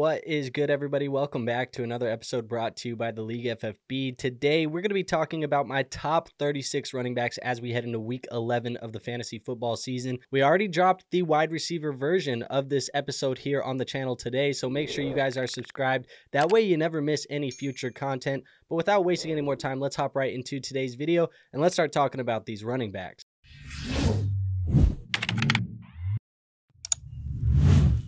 What is good, everybody? Welcome back to another episode brought to you by the League FFB. Today, we're going to be talking about my top 36 running backs as we head into week 11 of the fantasy football season. We already dropped the wide receiver version of this episode here on the channel today, so make sure you guys are subscribed. That way, you never miss any future content. But without wasting any more time, let's hop right into today's video and let's start talking about these running backs.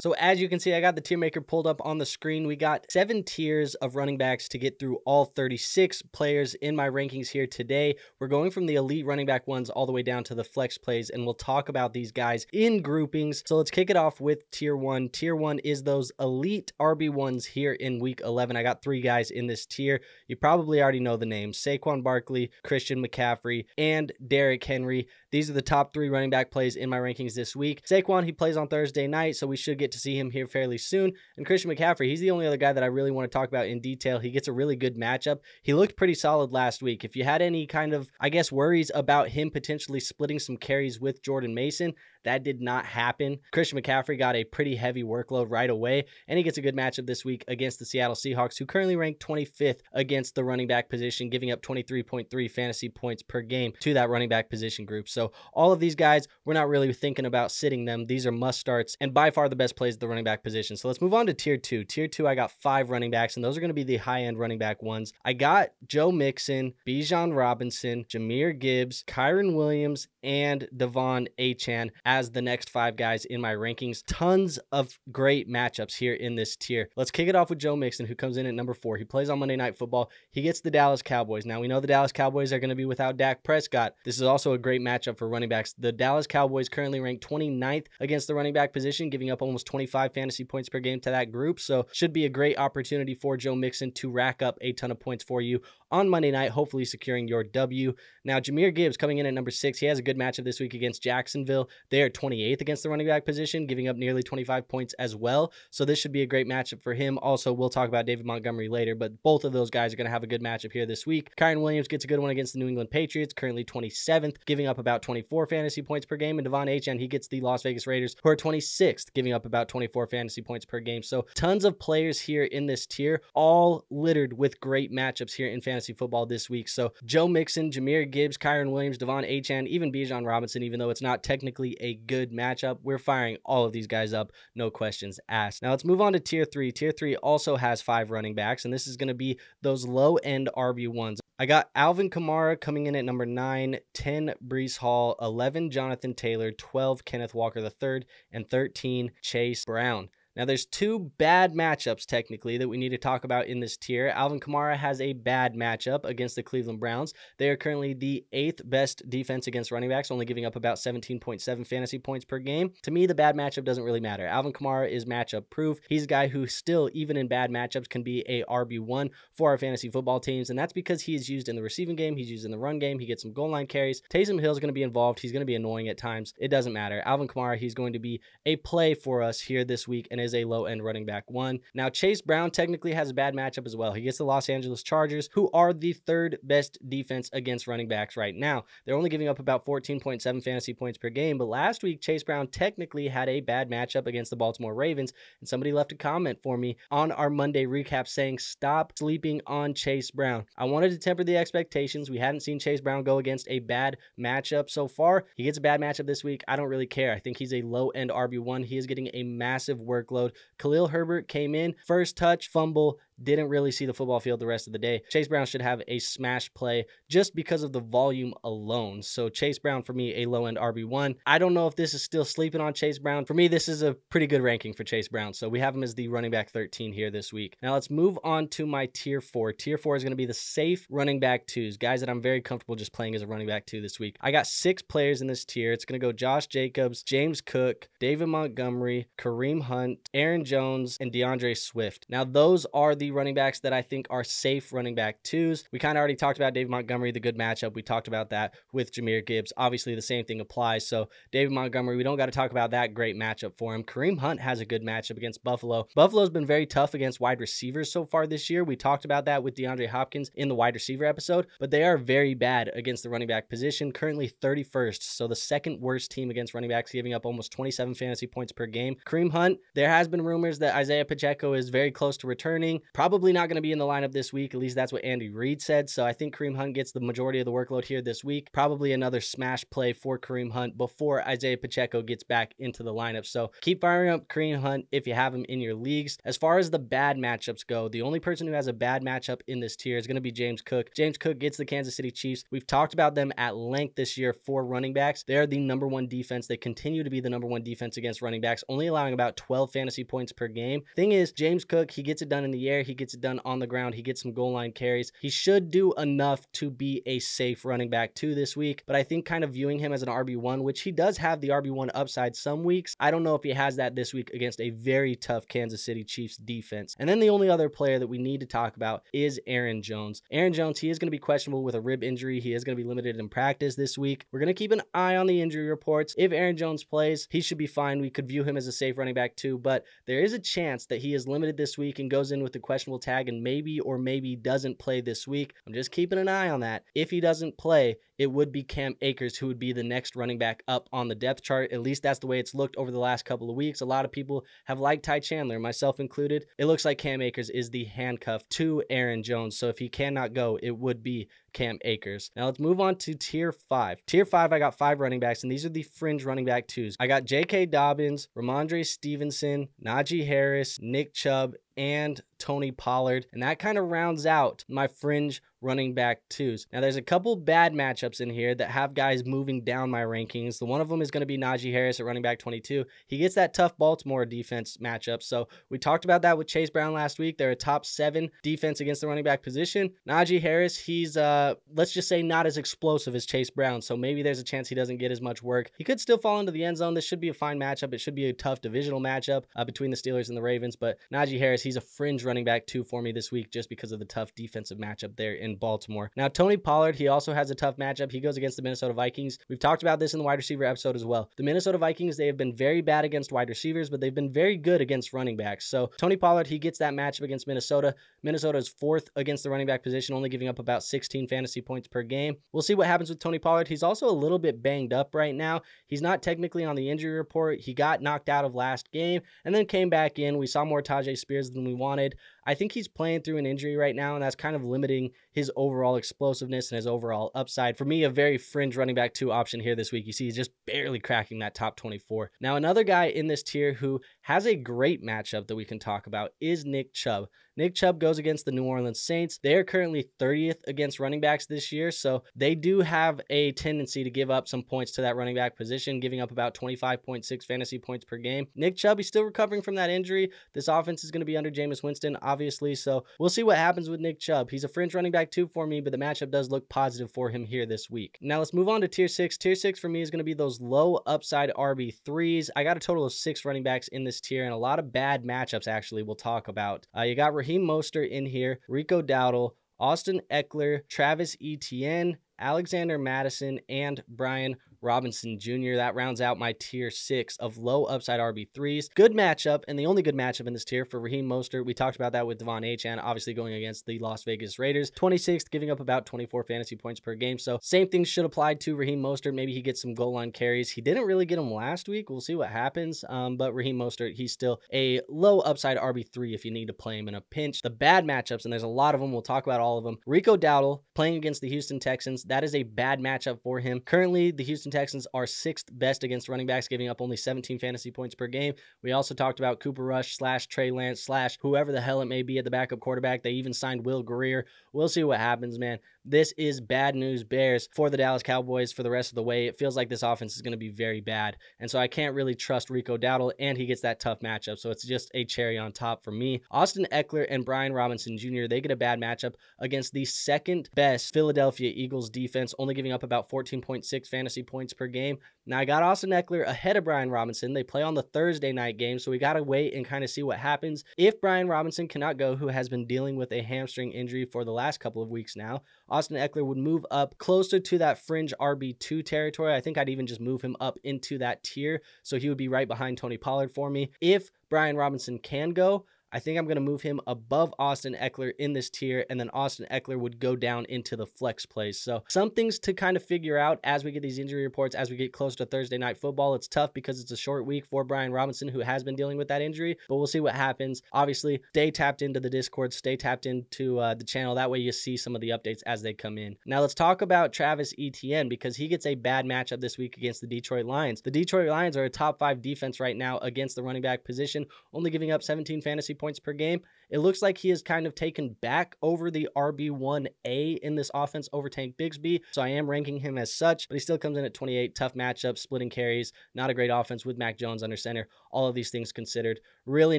So as you can see, I got the tier maker pulled up on the screen. We got seven tiers of running backs to get through all 36 players in my rankings here today. We're going from the elite running back ones all the way down to the flex plays, and we'll talk about these guys in groupings. So let's kick it off with tier one. Tier one is those elite RB ones here in week 11. I got three guys in this tier. You probably already know the names Saquon Barkley, Christian McCaffrey, and Derrick Henry. These are the top three running back plays in my rankings this week. Saquon, he plays on Thursday night, so we should get to see him here fairly soon. And Christian McCaffrey, he's the only other guy that I really want to talk about in detail. He gets a really good matchup. He looked pretty solid last week. If you had any kind of, I guess, worries about him potentially splitting some carries with Jordan Mason, that did not happen. Christian McCaffrey got a pretty heavy workload right away, and he gets a good matchup this week against the Seattle Seahawks, who currently rank 25th against the running back position, giving up 23.3 fantasy points per game to that running back position group. So all of these guys, we're not really thinking about sitting them. These are must starts and by far the best plays at the running back position. So let's move on to tier two. Tier two, I got five running backs, and those are going to be the high end running back ones. I got Joe Mixon, Bijan Robinson, Jahmyr Gibbs, Kyren Williams, and De'Von Achane as the next five guys in my rankings. Tons of great matchups here in this tier. Let's kick it off with Joe Mixon, who comes in at number four. He plays on Monday Night Football. He gets the Dallas Cowboys. Now, we know the Dallas Cowboys are going to be without Dak Prescott. This is also a great matchup for running backs. The Dallas Cowboys currently rank 29th against the running back position, giving up almost 25 fantasy points per game to that group. So, should be a great opportunity for Joe Mixon to rack up a ton of points for you on Monday night, hopefully securing your W. Now, Jahmyr Gibbs coming in at number six. He has a good matchup this week against Jacksonville. They are 28th against the running back position, giving up nearly 25 points as well. So this should be a great matchup for him. Also, we'll talk about David Montgomery later, but both of those guys are going to have a good matchup here this week. Kyren Williams gets a good one against the New England Patriots, currently 27th, giving up about 24 fantasy points per game. And De'Von Achane, he gets the Las Vegas Raiders, who are 26th, giving up about 24 fantasy points per game. So tons of players here in this tier, all littered with great matchups here in fantasy football this week. So Joe Mixon, Jahmyr Gibbs, Kyren Williams, De'Von Achane, even Bijan Robinson, even though it's not technically a good matchup, we're firing all of these guys up, no questions asked. Now let's move on to tier three. Tier three also has five running backs, and this is going to be those low end RB1s. I got Alvin Kamara coming in at number 9, 10 Breece Hall, 11 Jonathan Taylor, 12 Kenneth Walker III, and 13 Chase Brown. Now, there's two bad matchups technically that we need to talk about in this tier. Alvin Kamara has a bad matchup against the Cleveland Browns. They are currently the eighth best defense against running backs, only giving up about 17.7 fantasy points per game. To me, the bad matchup doesn't really matter. Alvin Kamara is matchup proof. He's a guy who still, even in bad matchups, can be a RB1 for our fantasy football teams, and that's because he is used in the receiving game, he's used in the run game, he gets some goal line carries. Taysom Hill is going to be involved. He's going to be annoying at times. It doesn't matter. Alvin Kamara, he's going to be a play for us here this week, and is a low end running back one. Now, Chase Brown technically has a bad matchup as well. He gets the Los Angeles Chargers, who are the third best defense against running backs right now. They're only giving up about 14.7 fantasy points per game, but last week, Chase Brown technically had a bad matchup against the Baltimore Ravens, and somebody left a comment for me on our Monday recap saying, Stop sleeping on Chase Brown. I wanted to temper the expectations. We hadn't seen Chase Brown go against a bad matchup so far. He gets a bad matchup this week. I don't really care. I think he's a low end RB1. He is getting a massive workload. Khalil Herbert came in, first touch, fumble, didn't really see the football field the rest of the day. Chase Brown should have a smash play just because of the volume alone. So Chase Brown for me a low end RB1. I don't know if this is still sleeping on Chase Brown. For me this is a pretty good ranking for Chase Brown. So we have him as the running back 13 here this week. Now let's move on to my tier 4. Tier 4 is going to be the safe running back 2s, guys that I'm very comfortable just playing as a running back 2 this week. I got 6 players in this tier. It's going to go Josh Jacobs, James Cook, David Montgomery, Kareem Hunt, Aaron Jones, and D'Andre Swift. Now those are the running backs that I think are safe running back twos. We kind of already talked about David Montgomery, the good matchup. We talked about that with Jahmyr Gibbs. Obviously, the same thing applies. So, David Montgomery, we don't got to talk about that great matchup for him. Kareem Hunt has a good matchup against Buffalo. Buffalo's been very tough against wide receivers so far this year. We talked about that with DeAndre Hopkins in the wide receiver episode, but they are very bad against the running back position, currently 31st. So, the second worst team against running backs, giving up almost 27 fantasy points per game. Kareem Hunt, there has been rumors that Isaiah Pacheco is very close to returning. Probably not going to be in the lineup this week. At least that's what Andy Reid said. So I think Kareem Hunt gets the majority of the workload here this week. Probably another smash play for Kareem Hunt before Isaiah Pacheco gets back into the lineup. So keep firing up Kareem Hunt if you have him in your leagues. As far as the bad matchups go, the only person who has a bad matchup in this tier is going to be James Cook. James Cook gets the Kansas City Chiefs. We've talked about them at length this year for running backs. They're the number one defense. They continue to be the number one defense against running backs, only allowing about 12 fantasy points per game. Thing is, James Cook, he gets it done in the air, he gets it done on the ground, he gets some goal line carries. He should do enough to be a safe running back too this week, but I think kind of viewing him as an RB1, which he does have the RB1 upside some weeks. I don't know if he has that this week against a very tough Kansas City Chiefs defense. And then the only other player that we need to talk about is Aaron Jones. Aaron Jones, he is going to be questionable with a rib injury. He is going to be limited in practice this week. We're going to keep an eye on the injury reports. If Aaron Jones plays, he should be fine. We could view him as a safe running back too, but there is a chance that he is limited this week and goes in with the questionable tag and maybe or maybe doesn't play this week. I'm just keeping an eye on that. If he doesn't play, it would be Cam Akers who would be the next running back up on the depth chart. At least that's the way it's looked over the last couple of weeks. A lot of people have liked Ty Chandler, myself included. It looks like Cam Akers is the handcuff to Aaron Jones. So if he cannot go, it would be Cam Akers. Now let's move on to tier five. Tier five, I got five running backs, and these are the fringe running back twos. I got J.K. Dobbins, Rhamondre Stevenson, Najee Harris, Nick Chubb, and Tony Pollard. And that kind of rounds out my fringe running back twos. Now, there's a couple bad matchups in here that have guys moving down my rankings. The one of them is going to be Najee Harris at running back 22. He gets that tough Baltimore defense matchup. So we talked about that with Chase Brown last week. They're a top seven defense against the running back position. Najee Harris, he's uh let's just say not as explosive as Chase Brown. So maybe there's a chance he doesn't get as much work. He could still fall into the end zone. This should be a fine matchup. It should be a tough divisional matchup uh, between the Steelers and the Ravens. But Najee Harris, he's a fringe running back two for me this week just because of the tough defensive matchup there in Baltimore. Now, Tony Pollard, he also has a tough matchup. He goes against the Minnesota Vikings. We've talked about this in the wide receiver episode as well. The Minnesota Vikings, they have been very bad against wide receivers, but they've been very good against running backs. So Tony Pollard, he gets that matchup against Minnesota. Minnesota is fourth against the running back position, only giving up about 16 fantasy points per game. We'll see what happens with Tony Pollard. He's also a little bit banged up right now. He's not technically on the injury report. He got knocked out of last game and then came back in. We saw more Tyjae Spears than we wanted. I think he's playing through an injury right now, and that's kind of limiting his overall explosiveness and his overall upside. For me, a very fringe running back two option here this week. You see, he's just barely cracking that top 24. Now, another guy in this tier who has a great matchup that we can talk about is Nick Chubb. Nick Chubb goes against the New Orleans Saints. They are currently 30th against running backs this year, so they do have a tendency to give up some points to that running back position, giving up about 25.6 fantasy points per game. Nick Chubb, he's still recovering from that injury. This offense is going to be under Jameis Winston, obviously, so we'll see what happens with Nick Chubb. He's a fringe running back too for me, but the matchup does look positive for him here this week. Now let's move on to tier six. Tier six for me is going to be those low upside RB3s. I got a total of six running backs in this tier and a lot of bad matchups, actually, we'll talk about. Uh, you got Raheem Mostert in here, Rico Dowdle, Austin Ekeler, Travis Etienne, Alexander Mattison, and Brian Robinson Jr. That rounds out my tier six of low upside RB3s. Good matchup, and the only good matchup in this tier for Raheem Mostert. We talked about that with De'Von Achane, obviously going against the Las Vegas Raiders. 26th, giving up about 24 fantasy points per game. So same thing should apply to Raheem Mostert. Maybe he gets some goal line carries. He didn't really get them last week. We'll see what happens. Um, but Raheem Mostert, he's still a low upside RB3 if you need to play him in a pinch. The bad matchups, and there's a lot of them. We'll talk about all of them. Rico Dowdle playing against the Houston Texans. That is a bad matchup for him. Currently, the Houston Texans are sixth best against running backs, giving up only 17 fantasy points per game. We also talked about Cooper Rush slash Trey Lance slash whoever the hell it may be at the backup quarterback. They even signed Will Grier. We'll see what happens, man. This is bad news bears for the Dallas Cowboys for the rest of the way. It feels like this offense is going to be very bad. And so I can't really trust Rico Dowdle, and he gets that tough matchup. So it's just a cherry on top for me. Austin Ekeler and Brian Robinson Jr., they get a bad matchup against the second best Philadelphia Eagles defense, only giving up about 14.6 fantasy points per game. Now, I got Austin Ekeler ahead of Brian Robinson. They play on the Thursday night game, so we got to wait and kind of see what happens. If Brian Robinson cannot go, who has been dealing with a hamstring injury for the last couple of weeks now, Austin Ekeler would move up closer to that fringe RB2 territory. I think I'd even just move him up into that tier, so he would be right behind Tony Pollard for me. If Brian Robinson can go, I think I'm going to move him above Austin Ekeler in this tier, and then Austin Ekeler would go down into the flex place. So, some things to kind of figure out as we get these injury reports, as we get closer to Thursday night football. It's tough because it's a short week for Brian Robinson, who has been dealing with that injury, but we'll see what happens. Obviously, stay tapped into the Discord, stay tapped into uh, the channel. That way, you see some of the updates as they come in. Now, let's talk about Travis Etienne because he gets a bad matchup this week against the Detroit Lions. The Detroit Lions are a top five defense right now against the running back position, only giving up 17 fantasy points per game. It looks like he has kind of taken back over the RB1A in this offense over Tank Bigsby. So I am ranking him as such, but he still comes in at 28. Tough matchup, splitting carries, not a great offense with Mac Jones under center. All of these things considered. Really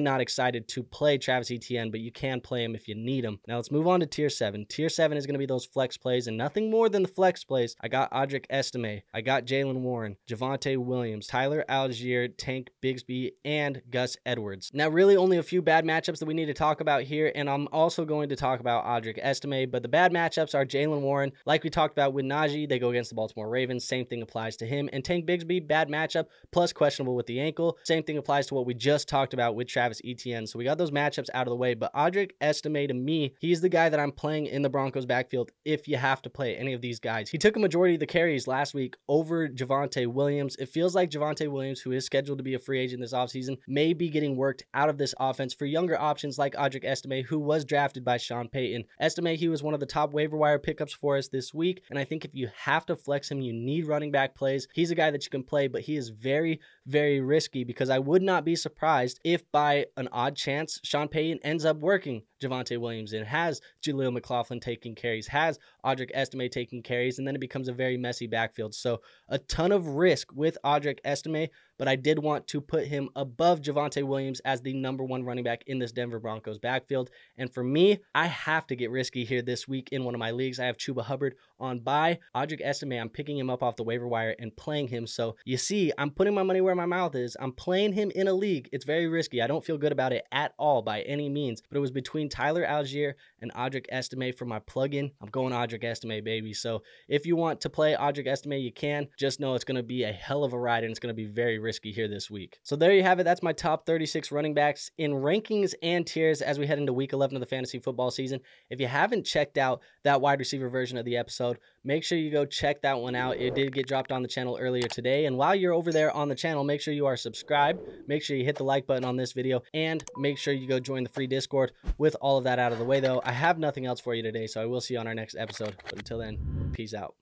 not excited to play Travis Etienne, but you can play him if you need him. Now let's move on to tier 7. Tier 7 is going to be those flex plays and nothing more than the flex plays. I got Audric Estime. I got Jaylen Warren, Javonte Williams, Tyler Allgeier, Tank Bigsby, and Gus Edwards. Now really only a few bad matchups that we need to talk about here, and I'm also going to talk about Audric Estime, but the bad matchups are Jaylen Warren. Like we talked about with Najee, they go against the Baltimore Ravens. Same thing applies to him. And Tank Bigsby, bad matchup, plus questionable with the ankle. Same thing applies to what we just talked about with Travis Etienne. So we got those matchups out of the way, but Audric Estime to me, he's the guy that I'm playing in the Broncos backfield if you have to play any of these guys. He took a majority of the carries last week over Javonte Williams. It feels like Javonte Williams, who is scheduled to be a free agent this offseason, may be getting worked out of this offense for younger options like Audric Estime, who was drafted by Sean Payton. Estime, he was one of the top waiver wire pickups for us this week. And I think if you have to flex him, you need running back plays. He's a guy that you can play, but he is very, very risky because I would not be surprised if by an odd chance Sean Payton ends up working Javonte Williams and has Jaleel McLaughlin taking carries, has Audric Estime taking carries, and then it becomes a very messy backfield. So a ton of risk with Audric Estime, but I did want to put him above Javonte Williams as the number one running back in this Denver Broncos backfield. And for me, I have to get risky here this week in one of my leagues. I have Chuba Hubbard on bye. Audric Estime, I'm picking him up off the waiver wire and playing him. So you see, I'm putting my money where my mouth is. I'm playing him in a league. It's very risky. I don't feel good about it at all by any means, but it was between Tyler Allgeier and Audric Estime for my plug-in. I'm going Audric Estime, baby. So if you want to play Audric Estime, you can. Just know it's going to be a hell of a ride and it's going to be very risky here this week. So there you have it. That's my top 36 running backs in rankings and tiers as we head into week 11 of the fantasy football season. If you haven't checked out that wide receiver version of the episode, make sure you go check that one out. It did get dropped on the channel earlier today. And while you're over there on the channel, make sure you are subscribed. Make sure you hit the like button on this video and make sure you go join the free Discord. With all of that out of the way, though, I have nothing else for you today. So I will see you on our next episode. But until then, peace out.